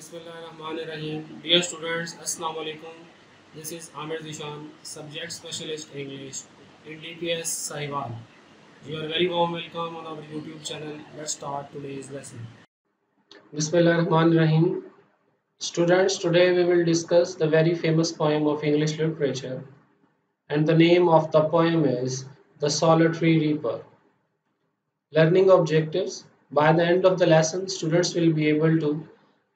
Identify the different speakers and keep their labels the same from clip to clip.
Speaker 1: Bismillahirrahmanirrahim. Dear students, Assalamu alaikum. This is Amir Zeshan, Subject Specialist English in DPS Sahiwal. You are very warm welcome on our YouTube channel. Let's start today's lesson. Bismillahirrahmanirrahim. Students, today we will discuss the very famous poem of English literature and the name of the poem is The Solitary Reaper. Learning objectives. By the end of the lesson, students will be able to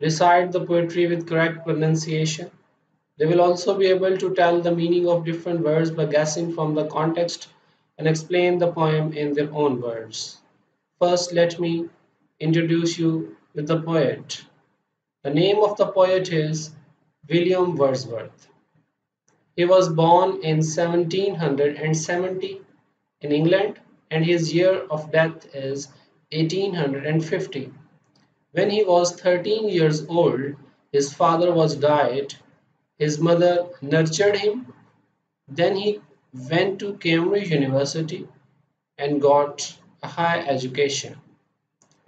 Speaker 1: recite the poetry with correct pronunciation. They will also be able to tell the meaning of different words by guessing from the context and explain the poem in their own words. First, let me introduce you with the poet. The name of the poet is William Wordsworth. He was born in 1770 in England and his year of death is 1850. When he was 13 years old, his father was died. His mother nurtured him. Then he went to Cambridge University and got a high education.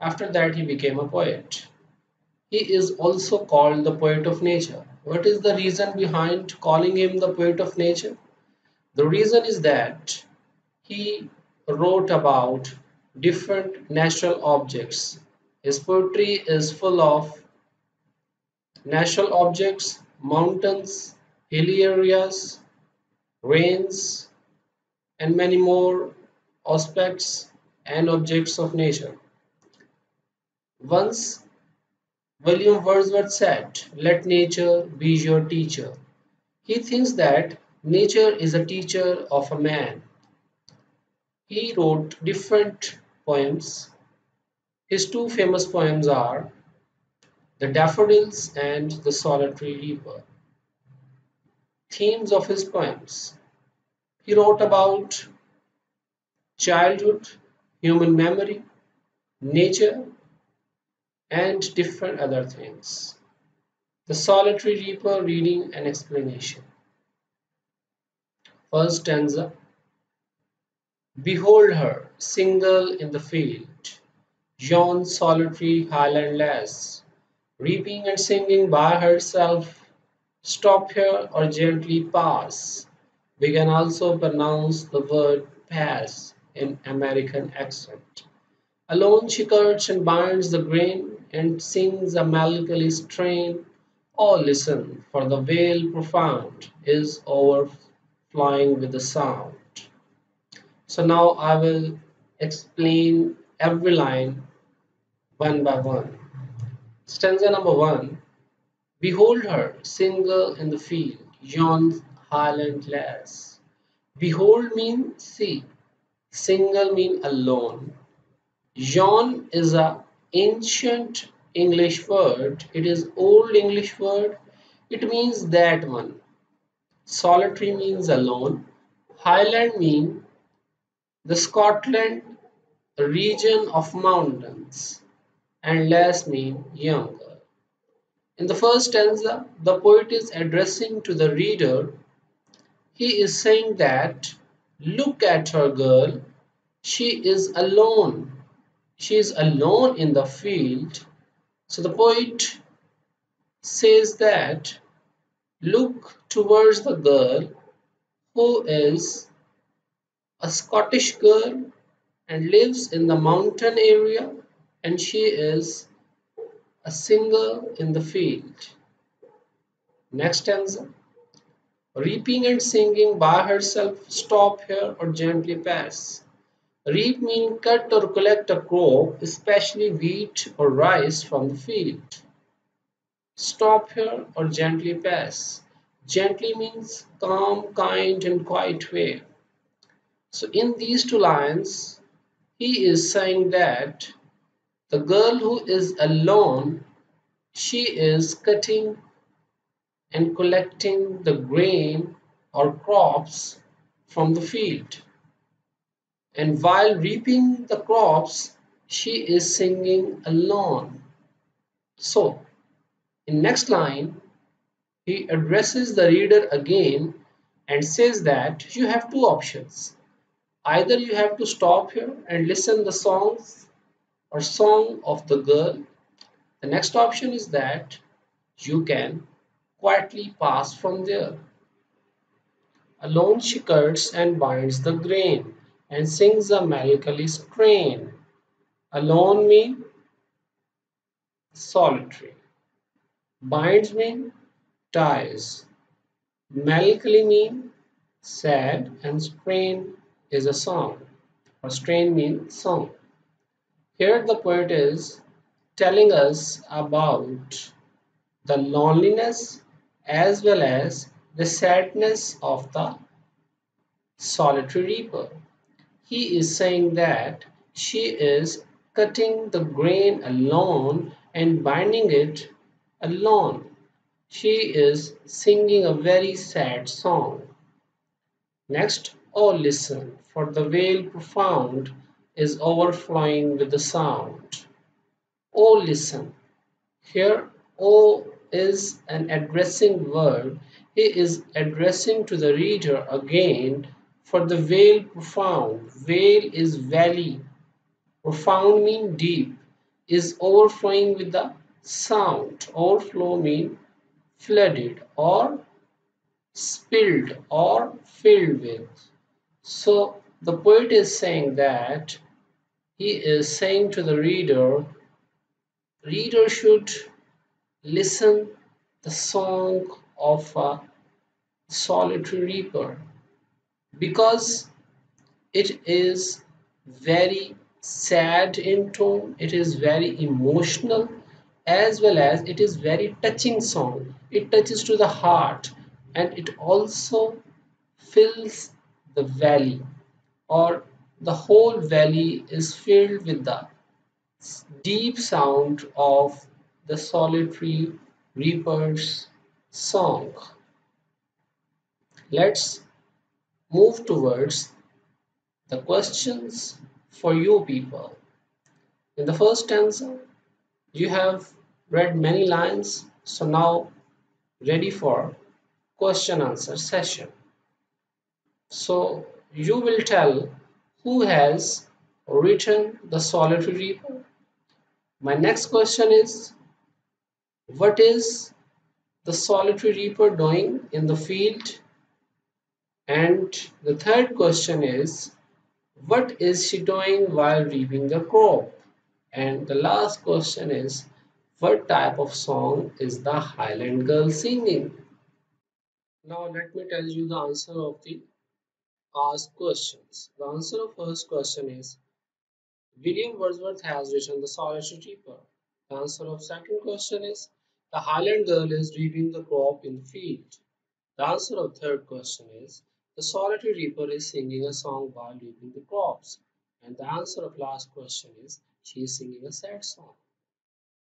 Speaker 1: After that, he became a poet. He is also called the poet of nature. What is the reason behind calling him the poet of nature? The reason is that he wrote about different natural objects his poetry is full of natural objects, mountains, hilly areas, rains, and many more aspects and objects of nature. Once William Wordsworth said, Let nature be your teacher. He thinks that nature is a teacher of a man. He wrote different poems his two famous poems are The Daffodils and The Solitary Reaper. Themes of his poems. He wrote about childhood, human memory, nature, and different other things. The Solitary Reaper reading and explanation. First stanza Behold her, single in the field yon solitary highland lass, reaping and singing by herself, stop here or gently pass. We can also pronounce the word pass in American accent. Alone she cuts and binds the grain and sings a melancholy strain. All listen, for the vale profound is overflowing with the sound. So now I will explain every line one by one. Stanza number one Behold her, single in the field, yon highland lass. Behold mean see, single mean alone. Yon is a ancient English word. It is old English word. It means that one. Solitary means alone. Highland mean the Scotland region of mountains and lass mean younger. In the first stanza, the poet is addressing to the reader. He is saying that, look at her girl, she is alone. She is alone in the field. So the poet says that, look towards the girl who is a Scottish girl and lives in the mountain area and she is a singer in the field. Next stanza. Reaping and singing by herself, stop here or gently pass. Reap means cut or collect a crop, especially wheat or rice from the field. Stop here or gently pass. Gently means calm, kind and quiet way. So in these two lines, he is saying that the girl who is alone, she is cutting and collecting the grain or crops from the field. And while reaping the crops, she is singing alone. So, in next line, he addresses the reader again and says that you have two options either you have to stop here and listen the songs or song of the girl the next option is that You can quietly pass from there. Alone she cuts and binds the grain, and sings a melancholy strain. Alone mean solitary. Binds mean ties. Melancholy mean sad, and strain is a song. Or strain means song. Here the poet is telling us about the loneliness as well as the sadness of the solitary reaper. He is saying that she is cutting the grain alone and binding it alone. She is singing a very sad song. Next, oh listen, for the vale profound is overflowing with the sound. Oh listen. Here, oh is an addressing word. He is addressing to the reader again for the vale profound. Vale is valley. Profound mean deep. Is overflowing with the sound. Overflow mean flooded or spilled or filled with. So the poet is saying that he is saying to the reader, reader should listen the song of a solitary reaper because it is very sad in tone it is very emotional as well as it is very touching song. It touches to the heart and it also fills the valley or the whole valley is filled with the deep sound of the solitary reaper's song. Let's move towards the questions for you people. In the first stanza, you have read many lines, so now ready for question answer session. So you will tell who has written the solitary reaper. My next question is what is the solitary reaper doing in the field? And the third question is what is she doing while reaping the crop? And the last question is what type of song is the Highland girl singing? Now let me tell you the answer of the asked questions. The answer of first question is William Wordsworth has written The Solitary Reaper. The answer of second question is The Highland girl is reaping the crop in the field. The answer of third question is The Solitary Reaper is singing a song while reaping the crops. And the answer of last question is She is singing a sad song.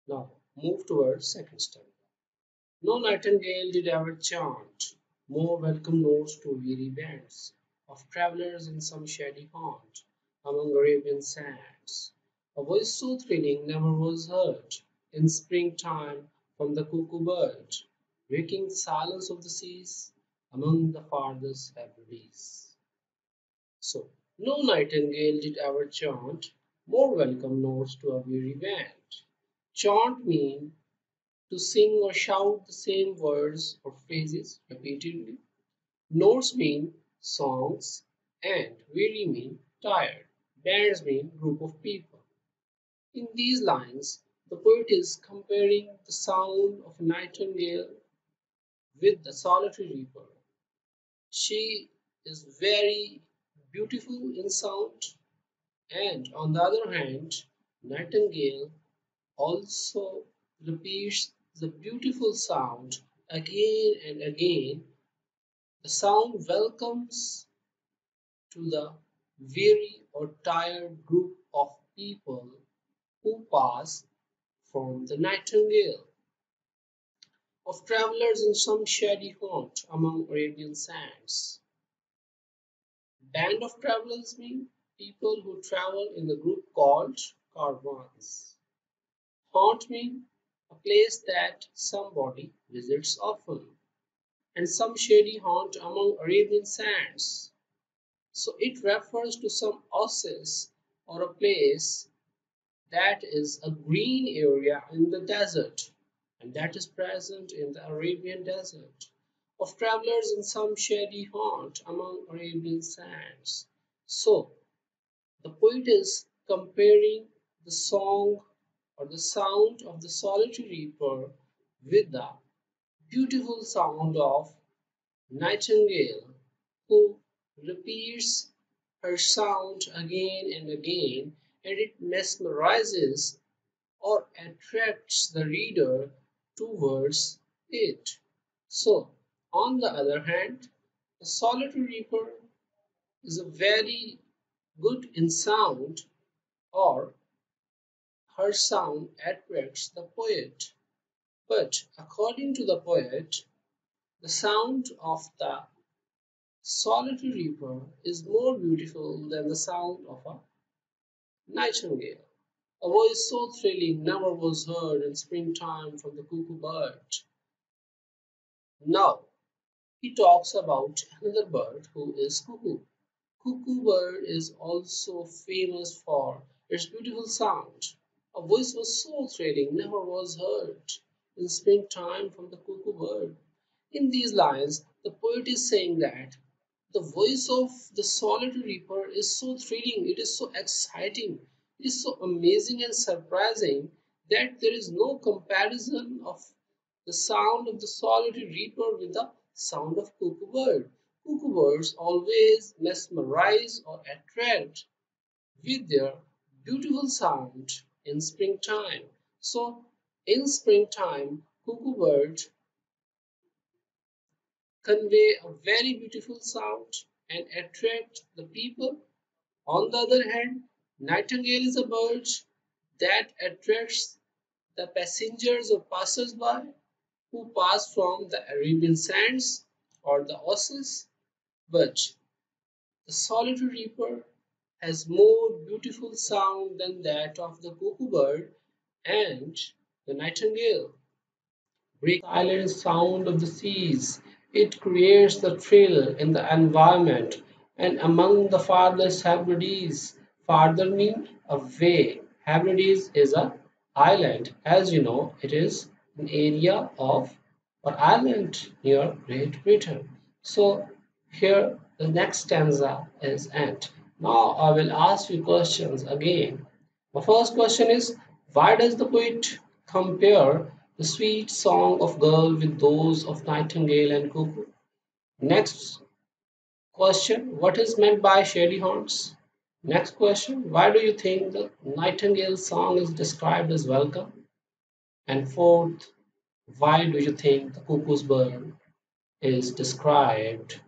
Speaker 1: Now move towards second step. No nightingale did ever chant more welcome notes to weary bands of travellers in some shady haunt among Arabian sands. A voice so thrilling never was heard in springtime from the cuckoo bird, breaking the silence of the seas among the farthest Hebrides. So, no nightingale did ever chant more welcome notes to a weary band. Chant mean to sing or shout the same words or phrases repeatedly. Notes mean songs and weary mean tired. Bands mean group of people. In these lines, the poet is comparing the sound of a nightingale with the solitary reaper. She is very beautiful in sound and on the other hand, nightingale also repeats the beautiful sound again and again. The sound welcomes to the weary or tired group of people who pass from the nightingale. Of travelers in some shady haunt among Arabian sands. Band of travelers mean people who travel in a group called caravans. Haunt mean a place that somebody visits often, and some shady haunt among Arabian sands. So it refers to some oasis or a place that is a green area in the desert. and that is present in the Arabian desert, of travelers in some shady haunt among Arabian sands. So, the poet is comparing the song or the sound of the solitary reaper with the beautiful sound of nightingale who repeats her sound again and again and it mesmerizes or attracts the reader towards it. So, on the other hand, the solitary reaper is a very good in sound or her sound attracts the poet. But according to the poet, the sound of the solitary reaper is more beautiful than the sound of a nightingale. A voice so thrilling never was heard in springtime from the cuckoo bird. Now he talks about another bird who is cuckoo. Cuckoo bird is also famous for its beautiful sound. A voice was so thrilling never was heard in springtime from the cuckoo bird. In these lines, the poet is saying that the voice of the solitary reaper is so thrilling, it is so exciting, it is so amazing and surprising that there is no comparison of the sound of the solitary reaper with the sound of cuckoo bird. Cuckoo birds always mesmerize or attract with their beautiful sound in springtime. So in springtime, cuckoo birds convey a very beautiful sound and attract the people. On the other hand, nightingale is a bird that attracts the passengers or passers-by who pass from the Arabian sands or the oasis. But the solitary reaper has more beautiful sound than that of the cuckoo bird and the nightingale. Break silent sound of the seas. It creates the thrill in the environment and among the farthest Hebrides. Farther mean away. Hebrides is a island. As you know, it is an area of or island near Great Britain. So here the next stanza is end. Now I will ask you questions again. The first question is why does the poet compare the sweet song of girl with those of nightingale and cuckoo. Next question, what is meant by shady haunts? Next question, why do you think the nightingale song is described as welcome? And fourth, why do you think the cuckoo's bird is described,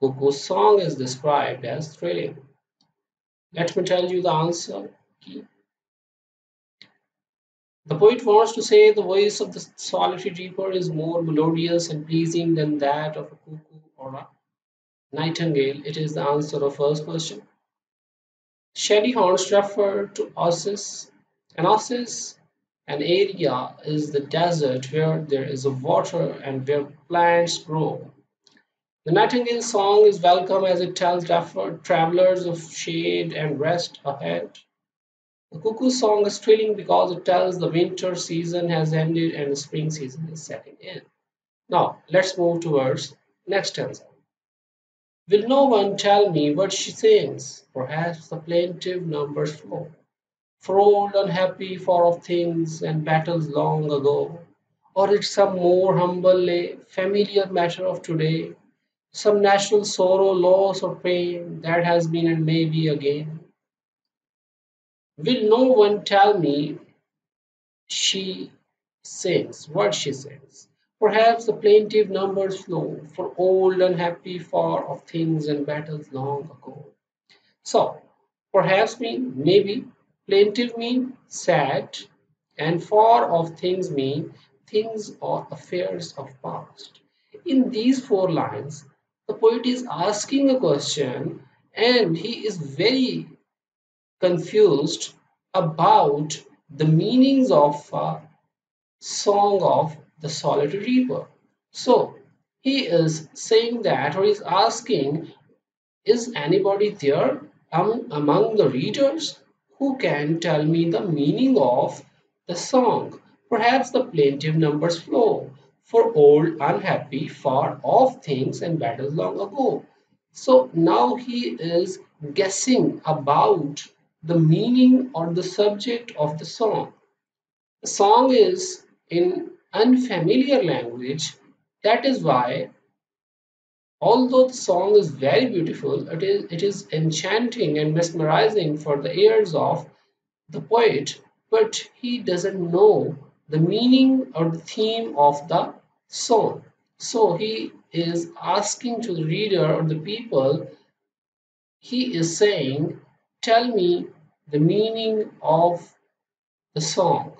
Speaker 1: cuckoo's song is described as thrilling? Let me tell you the answer key. The poet wants to say the voice of the solitary reaper is more melodious and pleasing than that of a cuckoo or a nightingale. It is the answer of first question. Shady haunts refer to oasis. An oasis, an area, is the desert where there is water and where plants grow. The nightingale song is welcome as it tells travelers of shade and rest ahead. The cuckoo song is thrilling because it tells the winter season has ended and the spring season is setting in. Now, let's move towards next stanza. Will no one tell me what she sings? Perhaps the plaintive numbers flow. For old unhappy far off things and battles long ago. Or it's some more humble, lay, familiar matter of today. Some national sorrow, loss, or pain that has been and may be again. Will no one tell me she sings, what she sings? Perhaps the plaintive numbers flow for old unhappy far of things and battles long ago. So, perhaps mean maybe, plaintive mean sad, and far of things mean things or affairs of past. In these four lines, the poet is asking a question and he is very confused about the meanings of a song of the solitary reaper. So he is saying that or is asking, is anybody there among the readers who can tell me the meaning of the song? Perhaps the plaintive numbers flow for old, unhappy, far off things and battles long ago. So now he is guessing about the meaning or the subject of the song. The song is in unfamiliar language. That is why, although the song is very beautiful, it is, it is enchanting and mesmerizing for the ears of the poet, but he doesn't know the meaning or the theme of the song. So he is asking to the reader or the people, he is saying, Tell me the meaning of the song.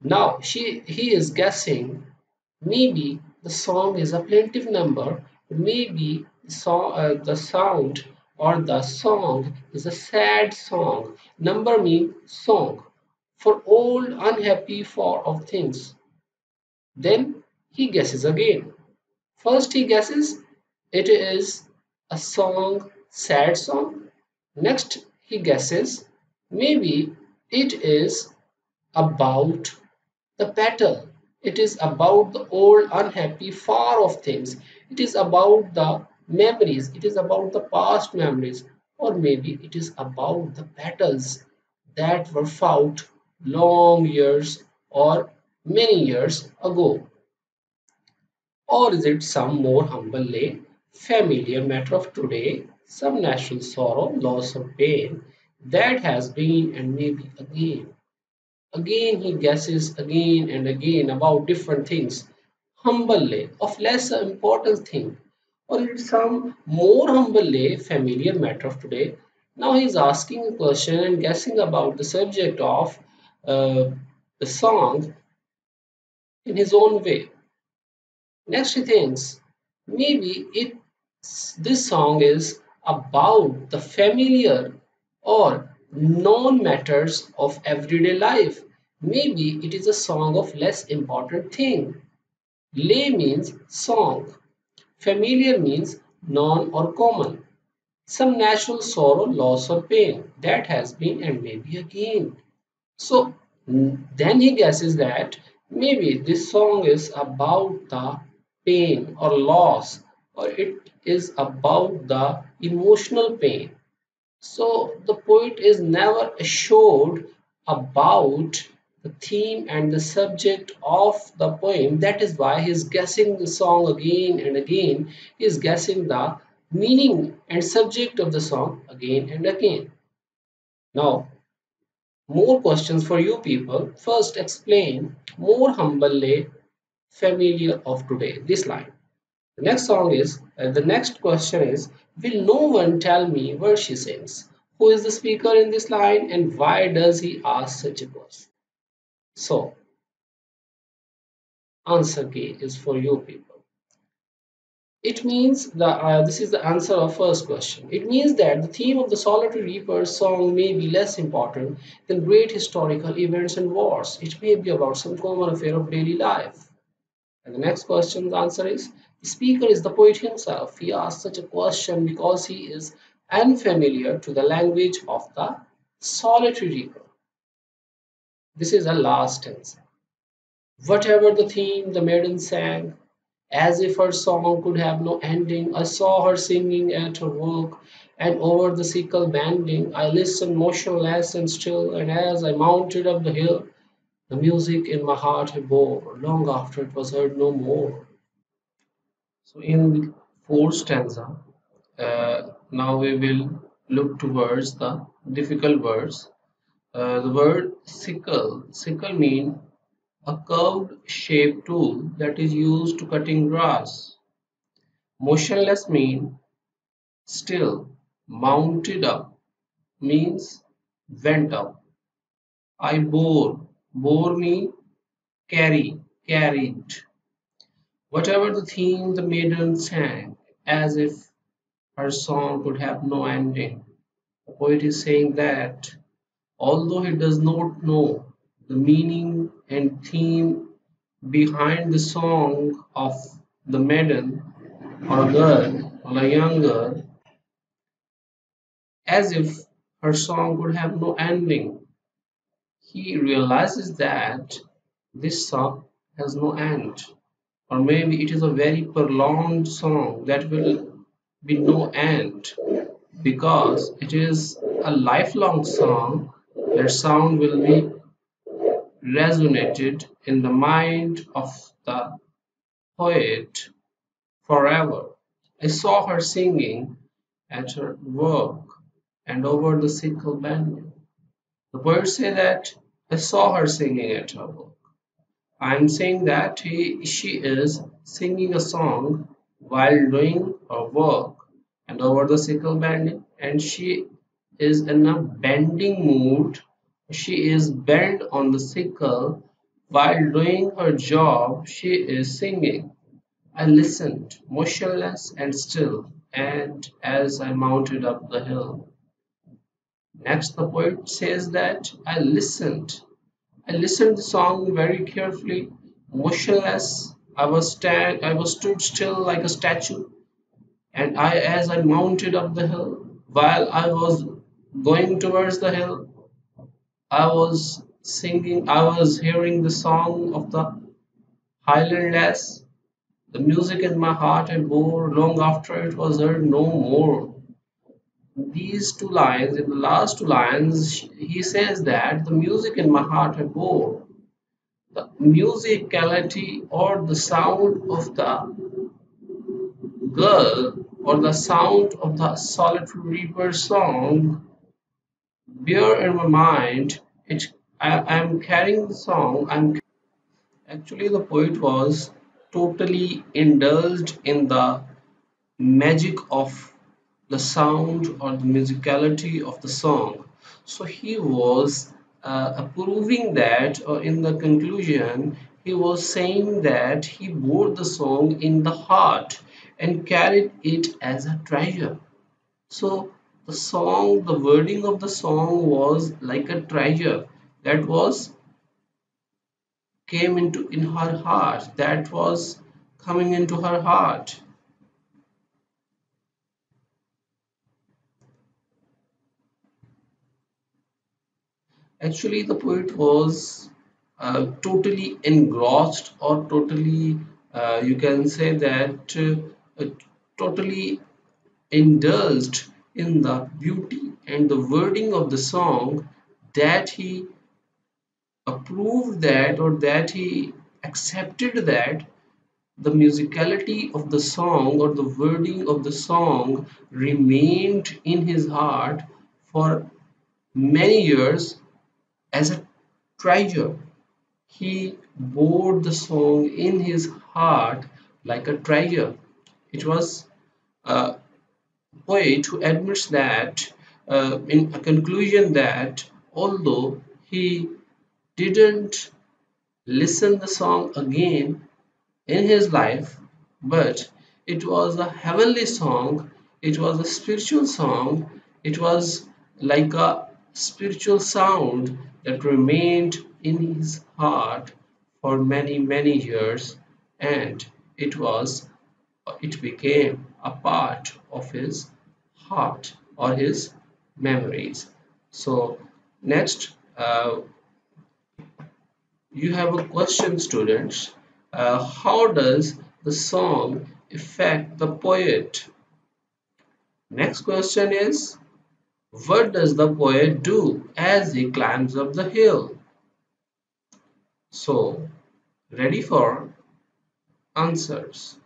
Speaker 1: Now she, he is guessing maybe the song is a plaintive number, maybe the, song, uh, the sound or the song is a sad song. Number means song for old, unhappy, far of things. Then he guesses again. First he guesses it is a song, sad song. Next he guesses maybe it is about the battle. It is about the old, unhappy, far off things. It is about the memories. It is about the past memories. Or maybe it is about the battles that were fought long years or many years ago. Or is it some more humble lay, familiar matter of today, some national sorrow, loss or pain that has been and may be again? Again he guesses again and again about different things, humbly, of lesser importance thing, or it some more humbly familiar matter of today? Now he is asking a question and guessing about the subject of uh, the song in his own way. Next he thinks maybe it this song is about the familiar or known matters of everyday life. Maybe it is a song of less important thing. Lay means song. Familiar means known or common. Some natural sorrow, loss or pain that has been and maybe again. So then he guesses that maybe this song is about the pain or loss or it is about the emotional pain. So the poet is never assured about the theme and the subject of the poem. That is why he is guessing the song again and again. He is guessing the meaning and subject of the song again and again. Now, more questions for you people. First, explain more humbly familiar of today. This line. The next song is, uh, the next question is, will no one tell me where she sings? Who is the speaker in this line and why does he ask such a question? So, answer key is for you people. It means the uh, this is the answer of first question. It means that the theme of the Solitary Reaper song may be less important than great historical events and wars. It may be about some common affair of daily life. And the next question's answer is the speaker is the poet himself. He asks such a question because he is unfamiliar to the language of the solitary reaper. This is a last answer. Whatever the theme, the maiden sang, as if her song could have no ending. I saw her singing at her work, and over the sickle bending, I listened motionless and still, and as I mounted up the hill, the music in my heart bore, long after it was heard no more. So in the fourth stanza, uh, now we will look towards the difficult words. Uh, the word sickle, sickle mean a curved shaped tool that is used to cutting grass. Motionless mean still, mounted up means went up. I bore bore me carry carried. Whatever the theme the maiden sang as if her song could have no ending. The poet is saying that although he does not know the meaning and theme behind the song of the maiden or girl or a young girl as if her song could have no ending he realizes that This song has no end, or maybe it is a very prolonged song that will be no end because it is a lifelong song. Their sound will be resonated in the mind of the poet forever. I saw her singing at her work and over the sickle bending. The poet said that I saw her singing at her work. I am saying that he, she is singing a song while doing her work. And over the sickle bending and she is in a bending mood. She is bent on the sickle. While doing her job she is singing. I listened motionless and still. And as i mounted up the hill next the poet says that i listened i listened the song very carefully motionless i was stand i was stood still like a statue and I, as I mounted up the hill, while I was going towards the hill, I was singing, I was hearing the song of the Highland lass. The music in my heart I bore long after it was heard no more. These two lines, in the last two lines, he says that the music in my heart I bore. The musicality or the sound of the girl or the sound of the solitary reaper song bear in my mind it I am carrying the song I'm actually the poet was totally indulged in the magic of the sound or the musicality of the song. So he was uh, approving that or in the conclusion he was saying that he bore the song in the heart and carried it as a treasure. So the song the wording of the song was like a treasure that was came into in her heart that was coming into her heart actually the poet was uh, totally engrossed or totally uh, you can say that uh, totally indulged in the beauty and the wording of the song that he approved that or that he accepted that the musicality of the song or the wording of the song remained in his heart for many years as a treasure. He bore the song in his heart like a treasure. It was a poet who admits that uh, in a conclusion that although he didn't listen the song again in his life but it was a heavenly song it was a spiritual song it was like a spiritual sound that remained in his heart for many many years and it was it became a part of his heart or his memories. So next uh, you have a question students. Uh, how does the song affect the poet? Next question is what does the poet do as he climbs up the hill? So ready for answers.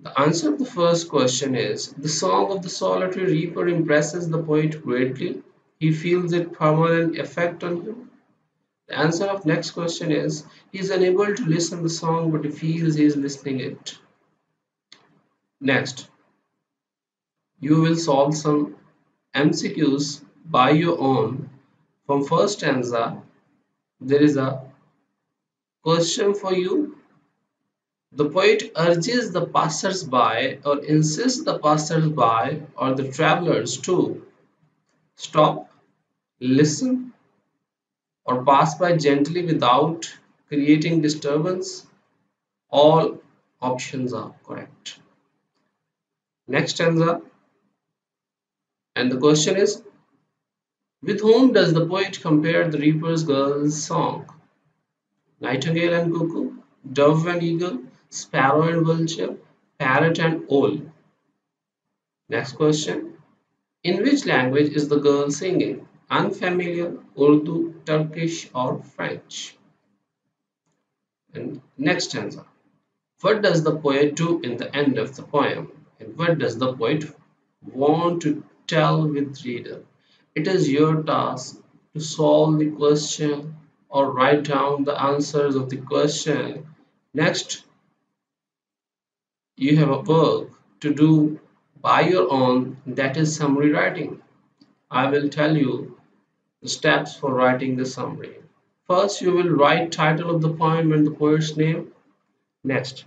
Speaker 1: The answer to the first question is the song of the solitary reaper impresses the poet greatly. He feels its permanent effect on him. The answer of next question is he is unable to listen the song but he feels he is listening it. Next, you will solve some MCQs by your own. From first stanza, there is a question for you. The poet urges the passers-by or insists the passers-by or the travelers to stop, listen, or pass by gently without creating disturbance all options are correct next stanza and the question is with whom does the poet compare the reaper's girl's song nightingale and cuckoo, dove and eagle, sparrow and vulture, parrot and owl. Next question. In which language is the girl singing? Unfamiliar, Urdu, Turkish or French? And next stanza. What does the poet do in the end of the poem? And what does the poet want to tell with reader? It is your task to solve the question or write down the answers of the question. Next, you have a work to do by your own that is summary writing. I will tell you the steps for writing the summary. First, you will write title of the poem and the poet's name. Next,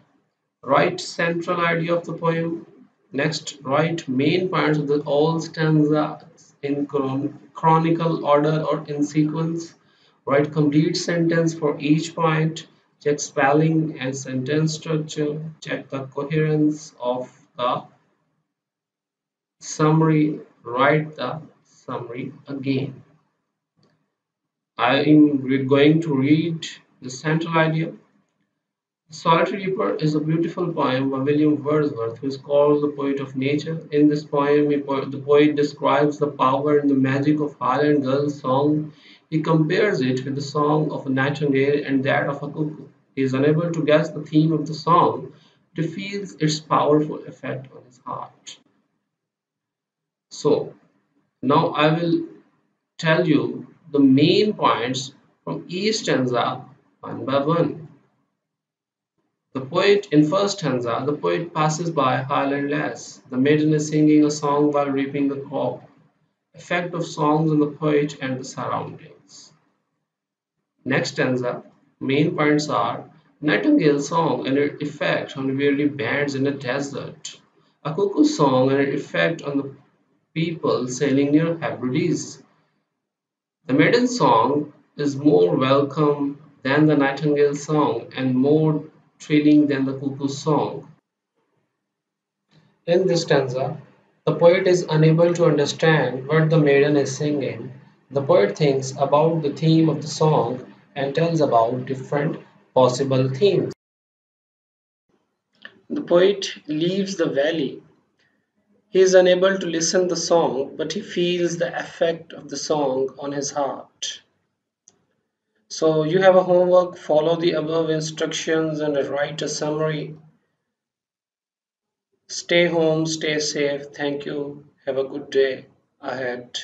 Speaker 1: write central idea of the poem. Next, write main points of the all stanzas in chron chronicle order or in sequence. Write complete sentence for each point. Check spelling and sentence structure. Check the coherence of the summary. Write the summary again. I am going to read the central idea. Solitary Reaper is a beautiful poem by William Wordsworth, who is called the poet of nature. In this poem, the poet describes the power and the magic of Highland Girl's song. He compares it with the song of a nightingale and that of a cuckoo. He is unable to guess the theme of the song, but he feels its powerful effect on his heart. So, now I will tell you the main points from each stanza one by one. The poet in first stanza, the poet passes by Highland lass. The maiden is singing a song while reaping the crop. Effect of songs on the poet and the surroundings. Next stanza, main points are Nightingale song and its effect on weary bands in the desert. A cuckoo song and its effect on the people sailing near Hebrides. The maiden song is more welcome than the nightingale song and more thrilling than the cuckoo's song. In this stanza, the poet is unable to understand what the maiden is singing. The poet thinks about the theme of the song and tells about different possible themes. The poet leaves the valley. He is unable to listen the song, but he feels the effect of the song on his heart. So you have a homework, follow the above instructions and write a summary. Stay home, stay safe. Thank you. Have a good day ahead.